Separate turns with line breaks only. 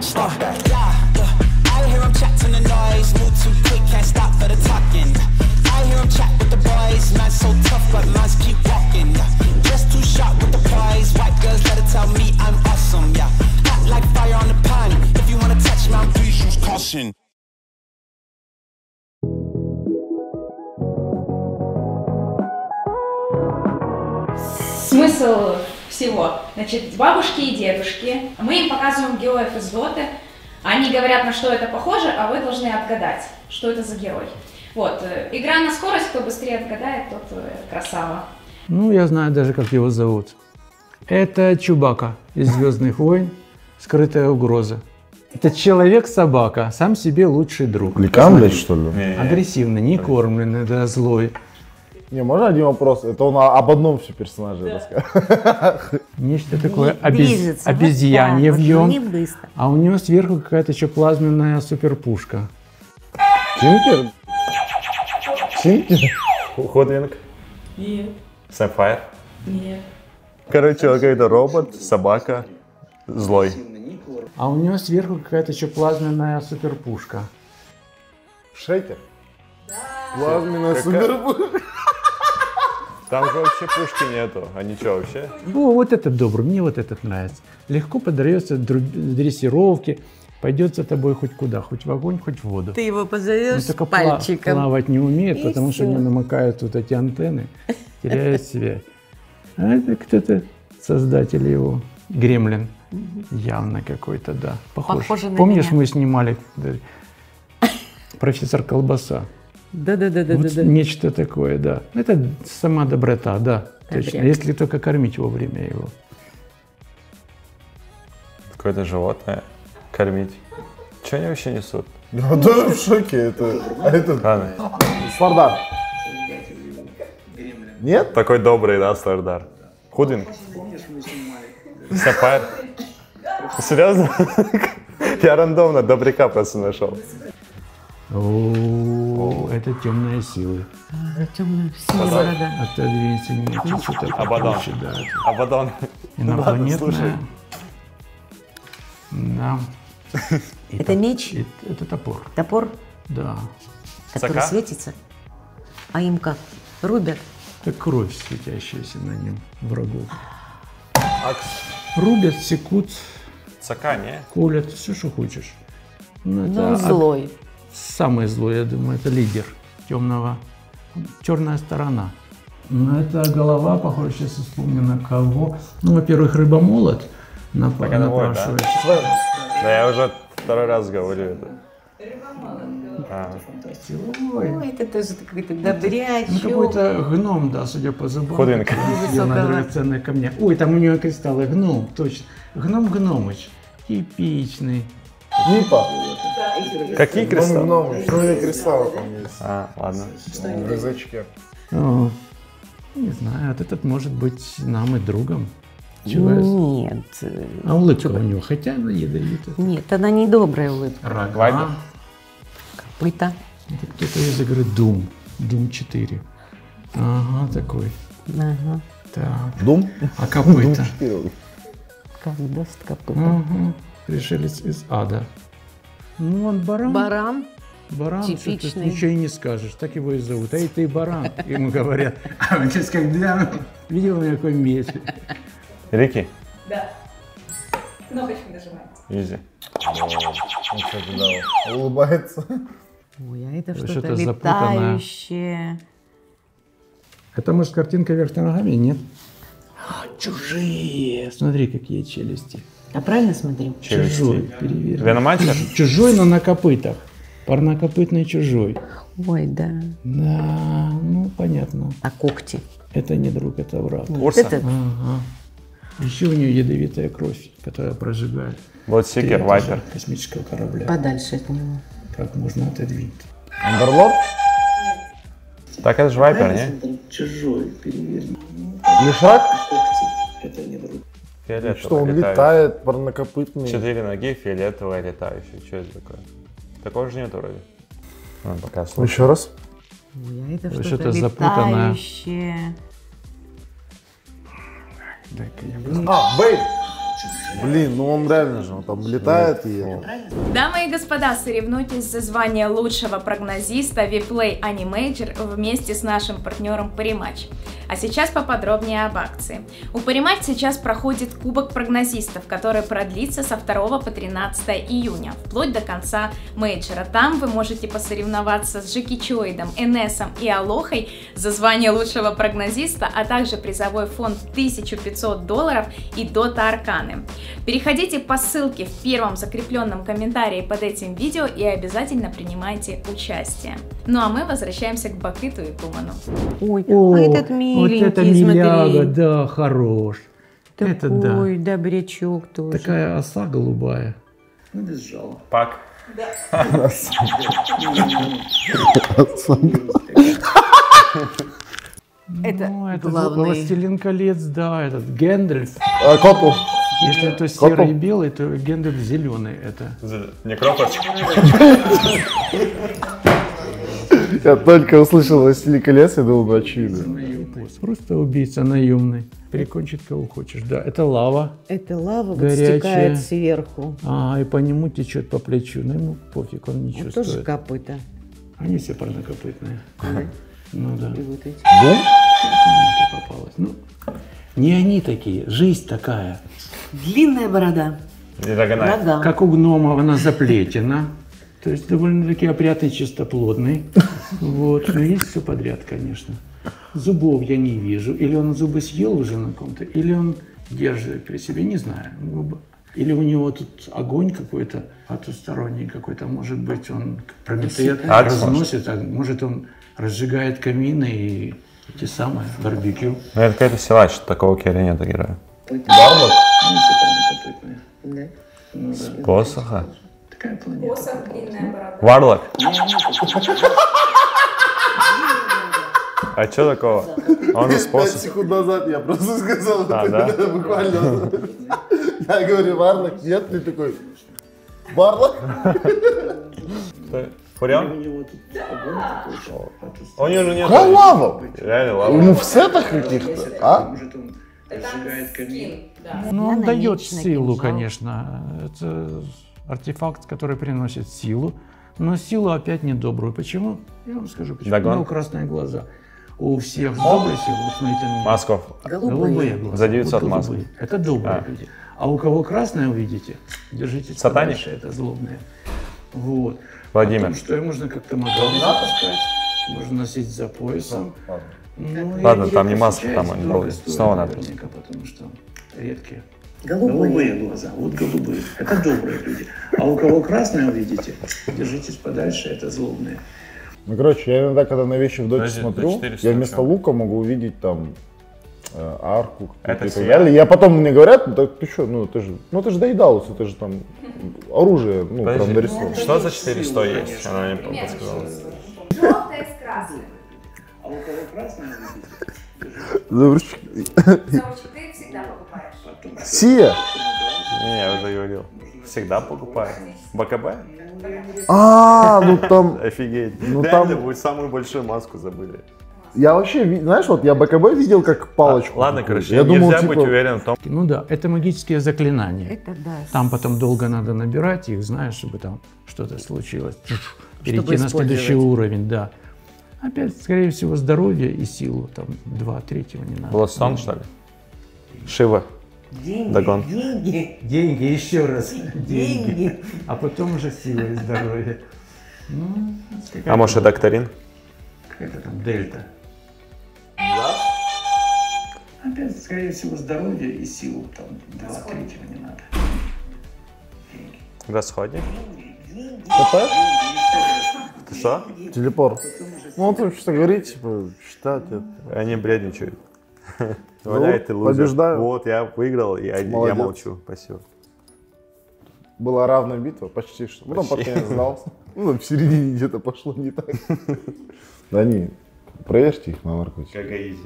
Stop that. Yeah, yeah. I hear him chat to the noise. Move too quick, can't stop for the talking. I hear him chat with the boys. Man, so tough, but mans keep walking. Yeah. Just too sharp with the prize. White girls let her tell me I'm awesome. Yeah. Hot like fire on the pan. If you wanna touch my please use caution.
Смысл всего. Значит, бабушки и дедушки. Мы им показываем героев из Доты. Они говорят, на что это похоже, а вы должны отгадать, что это за герой. Вот. э, Игра на скорость, кто быстрее отгадает, тот э, красава.
Ну, я знаю даже, как его зовут. Это Чубака из «Звездных войн. Скрытая угроза». Это человек-собака, сам себе лучший друг.
Ликан, блядь, что ли?
Агрессивный, не кормленный, да, злой.
Не, можно один вопрос? Это он об одном все персонаже рассказал.
Нечто такое обез-
вот
обезьянье
так
в
вот,
нем.
Не.
А у него сверху какая-то еще плазменная суперпушка.
Тинкер? Тинкер?
Ходвинг?
Нет,
Sapphire?
нет.
Короче, какой-то робот, собака, злой.
А у него сверху какая-то еще плазменная суперпушка.
Шейкер? Плазменная супер.
Там же вообще пушки нету. А ничего вообще?
О, вот этот добрый, мне вот этот нравится. Легко поддается дру- дрессировке, пойдет за тобой хоть куда, хоть в огонь, хоть в воду.
Ты его
Он
позовешь
только пла-
пальчиком.
плавать не умеет,
И
потому что у него намокают вот эти антенны, теряет связь. А это кто-то, создатель его, Гремлин. Явно какой-то, да. Похож.
Похоже на
Помнишь,
меня.
мы снимали да, профессор Колбаса?
Да-да-да-да-да.
Вот нечто такое, да. Это сама доброта, да, точно.
Добряк.
Если только кормить вовремя его.
Какое-то животное. Кормить. Что они вообще несут?
Я тоже в шоке. Это, а это
Ладно.
Слардар. Нет?
Такой добрый, да, Слардар? Худвинг? Sapphire? Серьезно? Я рандомно добряка просто нашел.
О, это темные силы.
Темная синяя борода.
Отодвинься, нет, что-то
Абадон.
покруче, да. это
Абадон.
Инопланетная. Да. И
Это
топ-
меч,
и- Это топор,
топор,
да.
который
Сока?
светится. А им как? Рубят.
Это кровь, светящаяся на нем врагов.
Акс.
Рубят, секут,
Сока, не?
колят, все, что хочешь. Ну,
Ну, злой.
Самый злой, я думаю, это лидер темного. Черная сторона. Ну, это голова, похоже, сейчас вспомню на кого. Ну, во-первых, рыбомолот нап-
Так вот, да?
напрашивается.
Да я уже второй раз говорю это. А,
Ой,
Ой, это тоже какой-то
Ну,
добрячок.
какой-то гном, да, судя по зубам. Сидел на драгоценных камнях. Ой, там у него кристаллы. Гном, точно. Гном Гномыч. Типичный.
Нипа.
Какие кристаллы?
гном. Что у меня кристаллы там есть?
А, ладно.
В рюкзачке.
О, не знаю, вот этот может быть нам и другом. Чего я-
Нет. э,
А улыбка у него, хотя она ядовитая.
Нет, она не добрая улыбка.
Рога.
Вайбер.
Пыта.
Это кто-то из игры Doom. Doom 4. Ага, такой.
Ага.
Так.
Дум?
А копыта?
Как даст какой-то.
Угу. Пришелец из ада. Ну, он баран.
Баран.
Баран, что ты
Типичный.
ничего и не скажешь. Так его и зовут. Эй, ты баран. Ему говорят. А он сейчас когда видел у меня какой меч.
Рики?
Да. Кнопочку нажимаете.
Изи.
Улыбается.
Ой, а это
Что-то запутанное.
летающее.
Это, может, картинка вверх ногами? Нет? А, чужие. Смотри, какие челюсти.
А правильно смотрю?
Чужой. Переверни.
Веномантер?
Чужой, но на копытах. Парнокопытный чужой.
Ой, да.
Да, ну понятно.
А когти?
Это не друг, это враг.
Урса?
Это
Ага. Еще у нее ядовитая кровь, которая прожигает.
Вот Сикер,
три
Вайпер.
космического корабля.
подальше от него.
Как можно отодвинуть?
Андерлорд?
Так это же Вайпер, не?
Чужой, переверни.
Лишак?
Друг.
Фиолетовый
Что, он
летающий.
летает, парнокопытный.
Четыре ноги, фиолетовая, летающая. Что это такое? Такого же нет вроде. Ну, пока слушай.
Еще раз.
Ой, а это
Что-то
что-то
запутанное.
летающее.
Дай-ка я
А, Бэйб. Блин, ну он реально же, он там летает и...
Дамы и господа, соревнуйтесь за звание лучшего прогнозиста WePlay AniMajor вместе с нашим партнером Париматч. А сейчас поподробнее об акции. У Париматч сейчас проходит Кубок прогнозистов, который продлится со 2 по 13 июня, вплоть до конца мейджора. Там вы можете посоревноваться с Жеки Чоидом, Энесом и Алохой за звание лучшего прогнозиста, а также призовой фонд 1500 долларов и Дота Арканы. Переходите по ссылке в первом закрепленном комментарии под этим видео и обязательно принимайте участие. Ну а мы возвращаемся к Бакыту и Куману.
Ой,
О,
а этот
вот это миляга,
смотри.
да, хорош. Это да.
Такой добрячок тоже.
Такая оса голубая. Ну, без жала.
Пак.
Это
ну, это
главный.
Властелин колец, да, этот Гэндальф.
А, Коту.
Если это серый и белый, то Гэндальф зеленый. Это
Некрополь.
Я только услышал «Властелин колец», я думал, ну очевидно.
просто убийца наемный. Прикончит кого хочешь. Да, это лава.
Это лава вот
Горячая.
стекает сверху.
А, и по нему течет по плечу. Ну, ему пофиг, он не
Вот тоже
чувствует.
копыта.
Они все парнокопытные. Ну да.
И вот эти.
Это попалось. Ну, не они такие, жизнь такая.
Длинная борода.
Диагональ.
Как у гномов она заплетена. То есть довольно-таки опрятный, чистоплодный. Вот. Но есть все подряд, конечно. Зубов я не вижу. Или он зубы съел уже на ком-то, или он держит при себе, не знаю. Губы. Или у него тут огонь какой-то потусторонний какой-то, может быть, он
А,
разносит, а может он разжигает камины и те самые барбекю.
Ну, это какой-то силач, такого Керри нет героя.
Парнокопытные.
Да.
Ну да.
Посоха.
Такая планета.
длинная борода.
Варлок. А что такого? Он же
Пять
способ.
секунд назад я просто сказал,
А,
это
да?
буквально. Я говорю, Варлок, нет, ты такой, Варлок?
Фурион?
У него тут огонь какой-то
У него же нет.
Какая лава?
Реально лава.
Ему в сетах каких-то, а?
Он. Ну, он дает силу, конечно. Это артефакт, который приносит силу. Но силу опять недобрую. Почему? Я вам скажу, почему.
Дагон?
У него красные глаза. У всех добрые силы. Вот смотрите на меня.
Масков.
Голубые глаза.
За 900
Вот
масок.
голубые. Это добрые
А.
люди. А у кого красное увидите, держитесь
Сатаник?
подальше, это злобные. Вот.
Владимир.
Потому что им можно как-то магазин запускать, можно носить за поясом. Ну, и
Ладно, там не маска, там они
стоят
Снова надо.
потому что редкие.
Голубые.
глаза, вот голубые. Это добрые люди. А у кого красное увидите, держитесь подальше, это злобные.
Ну, короче, я иногда, когда на вещи в доте
Подожди,
смотрю,
за 400
я вместо лука могу увидеть там э, арку
Это
и так далее. Я потом мне говорят, ну, так ты что, ну это же, ну это же доедалось, это же там оружие, ну прям
Подожди,
нарисовано.
что за 400 есть? Она мне подсказала.
Желтая с красным.
А у кого красное
Заборчик.
Короче, ты всегда покупаешь.
Сия?
Не, я уже говорил. Всегда покупаю. БКБ?
А, ну там,
Офигеть.
Ну, там-
вы самую большую маску забыли.
я вообще, знаешь, вот я БКБ видел как палочку.
А, Ладно, короче,
я думал,
нельзя
типа,
быть уверен в том,
Ну да, это магические заклинания.
Это да.
Там потом долго надо набирать их, знаешь, чтобы там что-то случилось. Перейти на следующий уровень, да. Опять, скорее всего, здоровье и силу. Там два, третьего не надо.
Bloodstone, что ли? Шива.
Деньги.
Дагон.
Деньги.
Деньги, еще раз.
Деньги.
А потом уже сила и здоровье. Ну,
А может, это Доктарин?
какая-то там дельта. Опять, скорее всего, здоровье и силу. Там два, третьего не надо.
Расходник?
ТП?
Ты что?
Телепорт. Ну, он там что-то говорит, типа, читать.
Они бредничают. Валяет ты лузер.
побеждаю.
Вот, я выиграл, и я, я молчу. Спасибо.
Была равная битва, почти что. Потом под конец сдался. Ну, там в середине где-то пошло не так. Да не, проешьте их на наркотики.
Как изи.